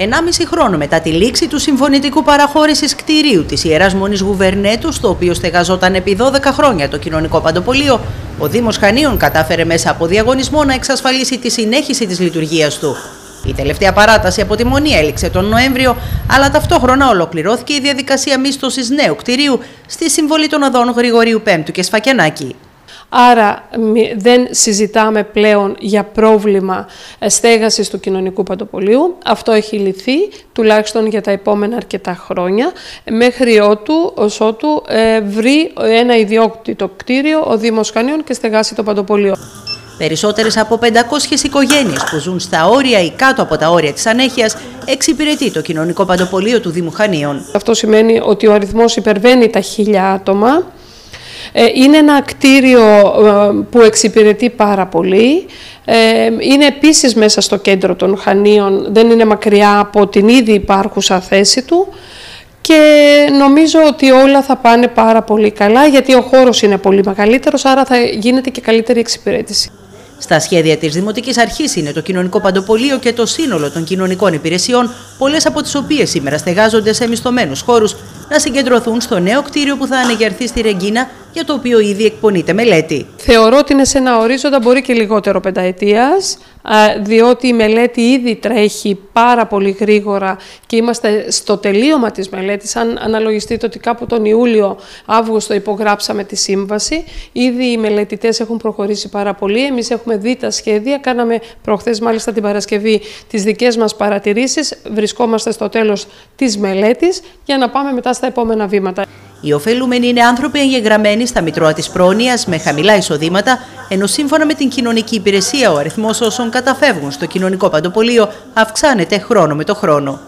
Ενάμιση χρόνο μετά τη λήξη του συμφωνητικού παραχώρησης κτηρίου της Ιεράς Μονή Γουβερνέτους, στο οποίο στεγαζόταν επί 12 χρόνια το κοινωνικό παντοπολείο, ο Δήμος Χανίων κατάφερε μέσα από διαγωνισμό να εξασφαλίσει τη συνέχιση της λειτουργίας του. Η τελευταία παράταση από τη Μονή έληξε τον Νοέμβριο, αλλά ταυτόχρονα ολοκληρώθηκε η διαδικασία μίσθωσης νέου κτηρίου στη συμβολή των οδών Γρηγορίου Πέμπτου και Σφακιανάκη. Άρα δεν συζητάμε πλέον για πρόβλημα ε, στέγασης του κοινωνικού παντοπολίου. Αυτό έχει λυθεί τουλάχιστον για τα επόμενα αρκετά χρόνια μέχρι ότου, ως ότου ε, βρει ένα ιδιόκτητο κτίριο ο Δήμος Χανίων και στεγάσει το παντοπολίο. Περισσότερες από 500 οικογένειες που ζουν στα όρια ή κάτω από τα όρια της ανέχειας εξυπηρετεί το κοινωνικό παντοπολείο του Δήμου Χανίων. Αυτό σημαίνει ότι ο αριθμός υπερβαίνει τα χίλια άτομα ε, είναι ένα κτίριο ε, που εξυπηρετεί πάρα πολύ. Ε, είναι επίσης μέσα στο κέντρο των Χανίων, δεν είναι μακριά από την ήδη υπάρχουσα θέση του και νομίζω ότι όλα θα πάνε πάρα πολύ καλά γιατί ο χώρος είναι πολύ μεγαλύτερος, άρα θα γίνεται και καλύτερη εξυπηρέτηση. Στα σχέδια της Δημοτικής Αρχής είναι το κοινωνικό παντοπολείο και το σύνολο των κοινωνικών υπηρεσιών, πολλές από τις οποίες σήμερα στεγάζονται σε μισθωμένους χώρους, να συγκεντρωθούν στο νέο κτίριο που θα ανεγερθεί στη Ρεγκίνα, για το οποίο ήδη εκπονείται μελέτη. Θεωρώ ότι είναι σε ένα ορίζοντα μπορεί και λιγότερο πενταετίας, διότι η μελέτη ήδη τρέχει πάρα πολύ γρήγορα και είμαστε στο τελείωμα της μελέτης. Αν αναλογιστείτε ότι κάπου τον Ιούλιο-Αύγουστο υπογράψαμε τη σύμβαση, ήδη οι μελετητές έχουν προχωρήσει πάρα πολύ. Εμείς έχουμε δει τα σχέδια, κάναμε προχθές μάλιστα την Παρασκευή τις δικές μας παρατηρήσεις, βρισκόμαστε στο τέλος της μελέτης για να πάμε μετά στα επόμενα βήματα. Οι ωφελούμενοι είναι άνθρωποι εγγεγραμμένοι στα Μητρώα της Πρόνοιας με χαμηλά εισοδήματα, ενώ σύμφωνα με την κοινωνική υπηρεσία ο αριθμός όσων καταφεύγουν στο κοινωνικό παντοπολείο αυξάνεται χρόνο με το χρόνο.